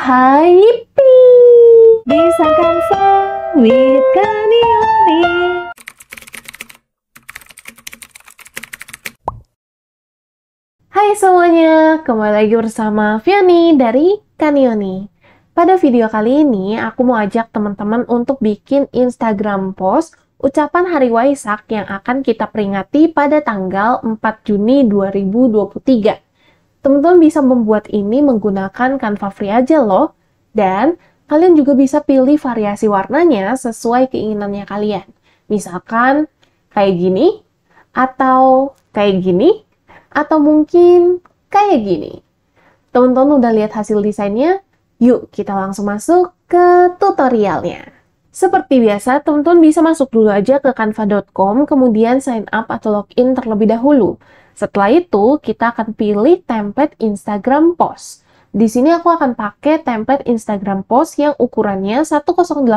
Haipi Bisa Canva with Kanioni Hai semuanya, kembali lagi bersama Fiani dari Kanioni. Pada video kali ini, aku mau ajak teman-teman untuk bikin Instagram post ucapan Hari Waisak yang akan kita peringati pada tanggal 4 Juni 2023. Teman-teman bisa membuat ini menggunakan Canva Free aja loh. Dan kalian juga bisa pilih variasi warnanya sesuai keinginannya kalian. Misalkan kayak gini, atau kayak gini, atau mungkin kayak gini. Teman-teman udah lihat hasil desainnya? Yuk kita langsung masuk ke tutorialnya. Seperti biasa, teman-teman bisa masuk dulu aja ke canva.com, kemudian sign up atau login terlebih dahulu. Setelah itu, kita akan pilih template Instagram post. Di sini aku akan pakai template Instagram post yang ukurannya 1080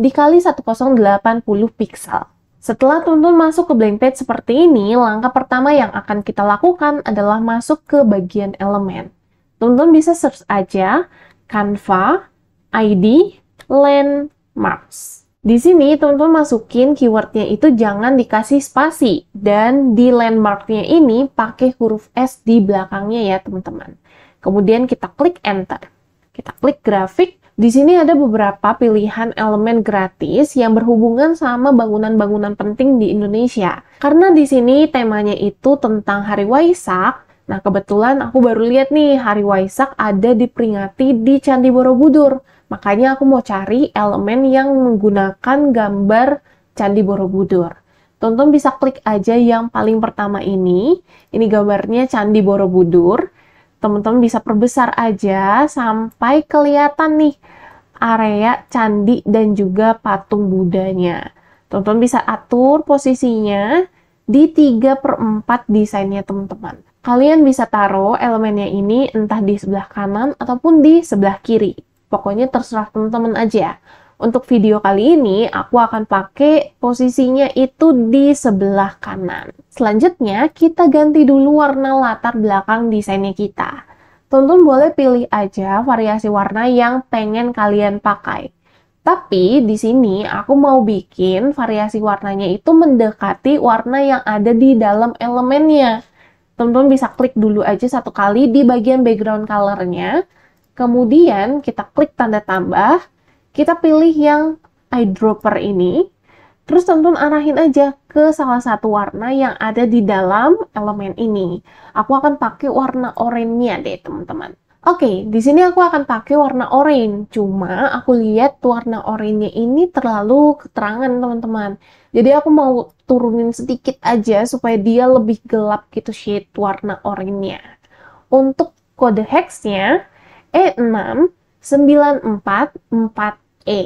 dikali 1080 pixel. Setelah teman-teman masuk ke blank page seperti ini, langkah pertama yang akan kita lakukan adalah masuk ke bagian elemen. Teman-teman bisa search aja Canva, ID, Landmarks. Di sini teman-teman masukin keywordnya itu jangan dikasih spasi dan di landmarknya ini pakai huruf S di belakangnya ya teman-teman. Kemudian kita klik enter. Kita klik grafik di sini ada beberapa pilihan elemen gratis yang berhubungan sama bangunan-bangunan penting di Indonesia. Karena di sini temanya itu tentang Hari Waisak, nah kebetulan aku baru lihat nih Hari Waisak ada diperingati di Candi Borobudur. Makanya aku mau cari elemen yang menggunakan gambar Candi Borobudur. Tonton bisa klik aja yang paling pertama ini. Ini gambarnya Candi Borobudur teman-teman bisa perbesar aja sampai kelihatan nih area candi dan juga patung Budanya. Teman-teman bisa atur posisinya di 3 per 4 desainnya teman-teman. Kalian bisa taruh elemennya ini entah di sebelah kanan ataupun di sebelah kiri. Pokoknya terserah teman-teman aja. Untuk video kali ini, aku akan pakai posisinya itu di sebelah kanan. Selanjutnya, kita ganti dulu warna latar belakang desainnya kita. Teman-teman boleh pilih aja variasi warna yang pengen kalian pakai. Tapi di sini aku mau bikin variasi warnanya itu mendekati warna yang ada di dalam elemennya. Teman-teman bisa klik dulu aja satu kali di bagian background colornya. Kemudian kita klik tanda tambah kita pilih yang eyedropper ini, terus teman-teman arahin aja ke salah satu warna yang ada di dalam elemen ini. Aku akan pakai warna oranye deh, teman-teman. Oke, di sini aku akan pakai warna oranye. Cuma aku lihat warna oranye ini terlalu keterangan, teman-teman. Jadi aku mau turunin sedikit aja supaya dia lebih gelap gitu shade warna oranye. Untuk kode hexnya E6 9444E.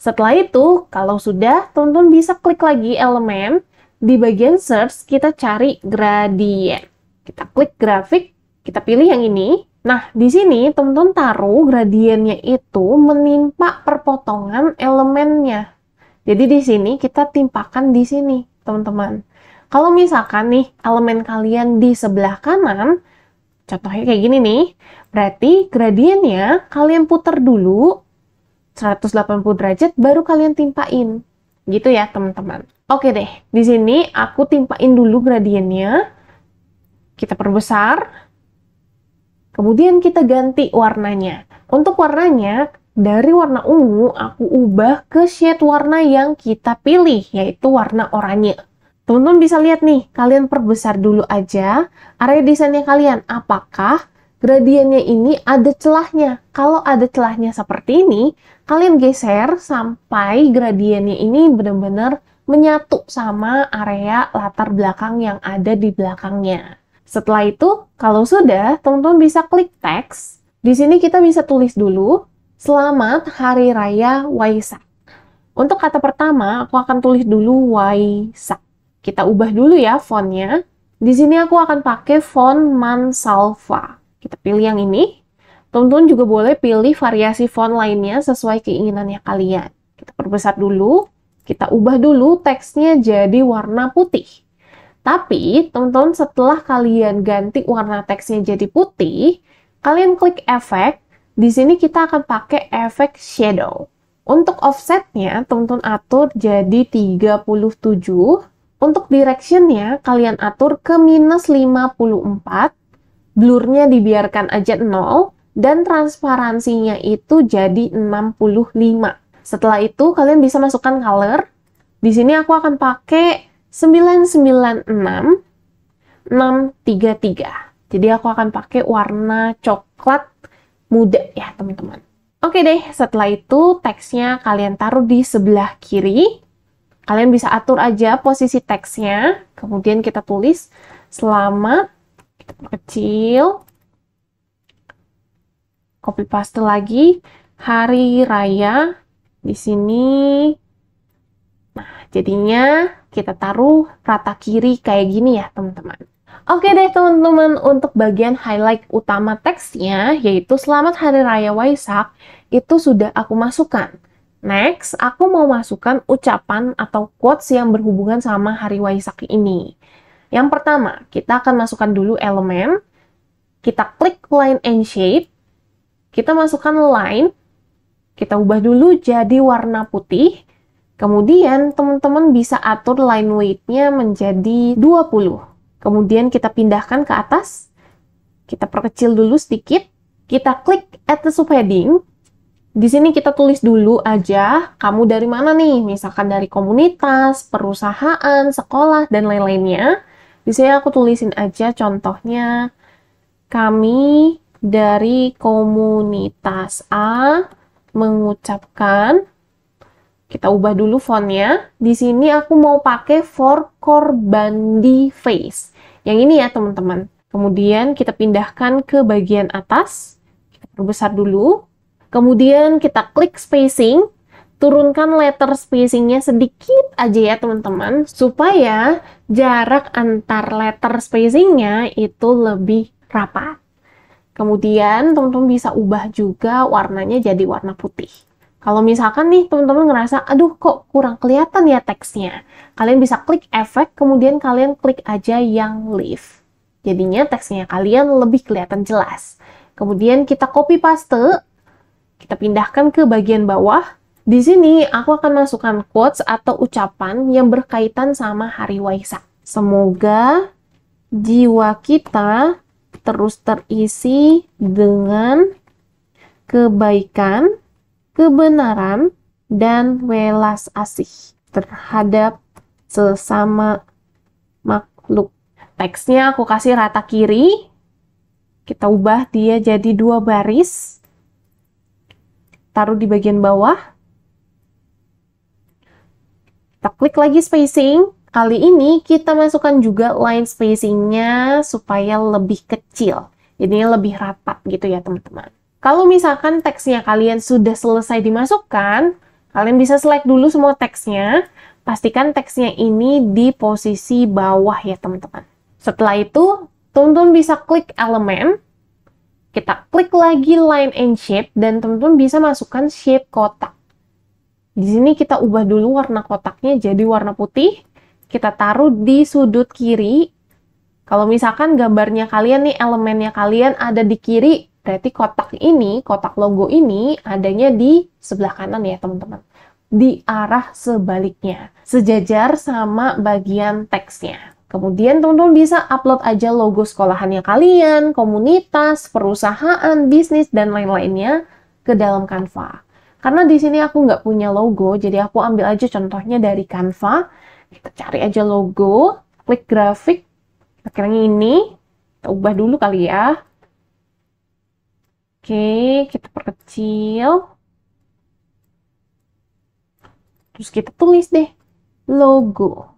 Setelah itu, kalau sudah, teman-teman bisa klik lagi elemen. Di bagian search, kita cari gradient. Kita klik grafik, kita pilih yang ini. Nah, di sini teman-teman taruh gradiennya itu menimpa perpotongan elemennya. Jadi di sini kita timpakan di sini, teman-teman. Kalau misalkan nih elemen kalian di sebelah kanan, contohnya kayak gini nih, Berarti gradiennya kalian putar dulu 180 derajat baru kalian timpain. Gitu ya, teman-teman. Oke deh, di sini aku timpain dulu gradiennya. Kita perbesar. Kemudian kita ganti warnanya. Untuk warnanya, dari warna ungu aku ubah ke shade warna yang kita pilih, yaitu warna oranye. Teman-teman bisa lihat nih, kalian perbesar dulu aja area desainnya kalian. Apakah gradiennya ini ada celahnya. Kalau ada celahnya seperti ini, kalian geser sampai gradiennya ini benar-benar menyatu sama area latar belakang yang ada di belakangnya. Setelah itu, kalau sudah, teman-teman bisa klik teks. Di sini kita bisa tulis dulu, Selamat Hari Raya Waisak. Untuk kata pertama, aku akan tulis dulu Waisak. Kita ubah dulu ya fontnya. Di sini aku akan pakai font Mansalva. Kita pilih yang ini. Teman-teman juga boleh pilih variasi font lainnya sesuai keinginannya kalian. Kita perbesar dulu, kita ubah dulu teksnya jadi warna putih. Tapi, teman-teman setelah kalian ganti warna teksnya jadi putih, kalian klik efek, di sini kita akan pakai efek shadow. Untuk offsetnya, teman-teman atur jadi 37. Untuk directionnya, kalian atur ke minus 54. Blurnya dibiarkan aja 0. Dan transparansinya itu jadi 65. Setelah itu, kalian bisa masukkan color. Di sini aku akan pakai 996 633. Jadi aku akan pakai warna coklat muda ya teman-teman. Oke deh, setelah itu teksnya kalian taruh di sebelah kiri. Kalian bisa atur aja posisi teksnya. Kemudian kita tulis selamat, perkecil. Copy paste lagi, hari raya. Di sini Nah, jadinya kita taruh rata kiri kayak gini ya, teman-teman. Oke deh teman-teman, untuk bagian highlight utama teksnya, yaitu Selamat Hari Raya Waisak, itu sudah aku masukkan. Next, aku mau masukkan ucapan atau quotes yang berhubungan sama Hari Waisak ini. Yang pertama, kita akan masukkan dulu elemen, kita klik line and shape, kita masukkan line, kita ubah dulu jadi warna putih, Kemudian teman-teman bisa atur line weight-nya menjadi 20. Kemudian kita pindahkan ke atas. Kita perkecil dulu sedikit. Kita klik add the subheading. Di sini kita tulis dulu aja kamu dari mana nih, misalkan dari komunitas, perusahaan, sekolah, dan lain-lainnya. Di sini aku tulisin aja contohnya kami dari komunitas A mengucapkan kita ubah dulu fontnya. Di sini aku mau pakai for Corbandi face. Yang ini ya teman-teman. Kemudian kita pindahkan ke bagian atas. Kita perbesar dulu. Kemudian kita klik spacing. Turunkan letter spacingnya sedikit aja ya teman-teman. Supaya jarak antar letter spacingnya itu lebih rapat. Kemudian teman-teman bisa ubah juga warnanya jadi warna putih. Kalau misalkan nih teman-teman ngerasa, aduh kok kurang kelihatan ya teksnya. Kalian bisa klik efek, kemudian kalian klik aja yang leave. Jadinya teksnya kalian lebih kelihatan jelas. Kemudian kita copy paste, kita pindahkan ke bagian bawah. Di sini aku akan masukkan quotes atau ucapan yang berkaitan sama hari Waisak. Semoga jiwa kita terus terisi dengan kebaikan, kebenaran dan welas asih terhadap sesama makhluk. Teksnya aku kasih rata kiri. Kita ubah dia jadi dua baris. Taruh di bagian bawah. Kita klik lagi spacing. Kali ini kita masukkan juga line spacingnya supaya lebih kecil. Jadi lebih rapat gitu ya teman-teman. Kalau misalkan teksnya kalian sudah selesai dimasukkan, kalian bisa select dulu semua teksnya. Pastikan teksnya ini di posisi bawah ya teman-teman. Setelah itu, teman-teman bisa klik elemen, kita klik lagi line and shape, dan teman-teman bisa masukkan shape kotak. Di sini kita ubah dulu warna kotaknya jadi warna putih. Kita taruh di sudut kiri. Kalau misalkan gambarnya kalian nih, elemennya kalian ada di kiri, Berarti kotak ini, kotak logo ini adanya di sebelah kanan ya teman-teman. Di arah sebaliknya. Sejajar sama bagian teksnya. Kemudian teman-teman bisa upload aja logo sekolahannya kalian, komunitas, perusahaan, bisnis, dan lain-lainnya ke dalam Canva. Karena di sini aku nggak punya logo, jadi aku ambil aja contohnya dari Canva. Kita cari aja logo, klik grafik, kita ini, kita ubah dulu kali ya. Oke, kita perkecil. Terus kita tulis deh logo.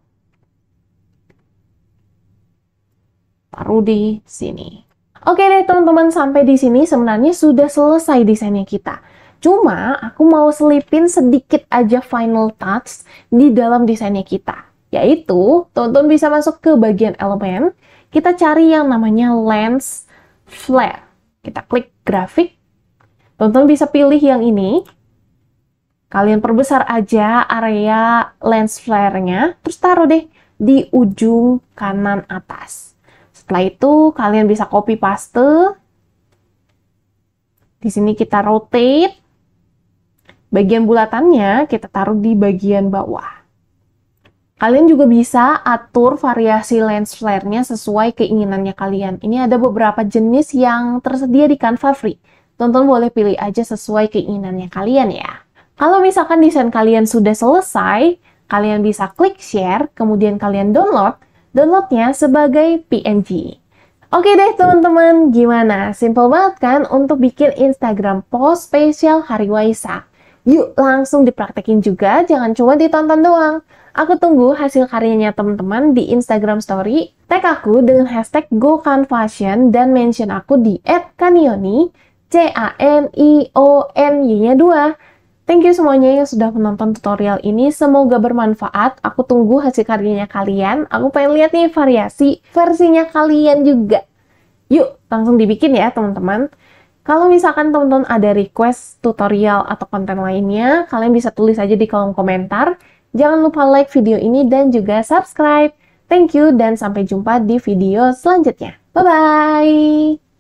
Taruh di sini. Oke deh teman-teman, sampai di sini sebenarnya sudah selesai desainnya kita. Cuma aku mau selipin sedikit aja final touch di dalam desainnya kita. Yaitu, teman-teman bisa masuk ke bagian elemen, kita cari yang namanya lens flare. Kita klik grafik. Teman-teman bisa pilih yang ini. Kalian perbesar aja area lens flare-nya, terus taruh deh di ujung kanan atas. Setelah itu, kalian bisa copy paste. Di sini kita rotate. Bagian bulatannya kita taruh di bagian bawah. Kalian juga bisa atur variasi lens flare-nya sesuai keinginannya kalian. Ini ada beberapa jenis yang tersedia di Canva Free. Tonton boleh pilih aja sesuai keinginannya kalian ya. Kalau misalkan desain kalian sudah selesai, kalian bisa klik share, kemudian kalian download, downloadnya sebagai PNG. Oke deh teman-teman, gimana? Simple banget kan untuk bikin Instagram post spesial Hari Waisak? Yuk langsung dipraktekin juga, jangan cuma ditonton doang. Aku tunggu hasil karyanya teman-teman di Instagram Story. Tag aku dengan hashtag GoCanFashion dan mention aku di @kanioni, C-A-N-I-O-N-Y-nya 2. Thank you semuanya yang sudah menonton tutorial ini. Semoga bermanfaat. Aku tunggu hasil karyanya kalian. Aku pengen lihat nih variasi versinya kalian juga. Yuk, langsung dibikin ya teman-teman. Kalau misalkan teman-teman ada request tutorial atau konten lainnya, kalian bisa tulis aja di kolom komentar. Jangan lupa like video ini dan juga subscribe. Thank you dan sampai jumpa di video selanjutnya. Bye-bye!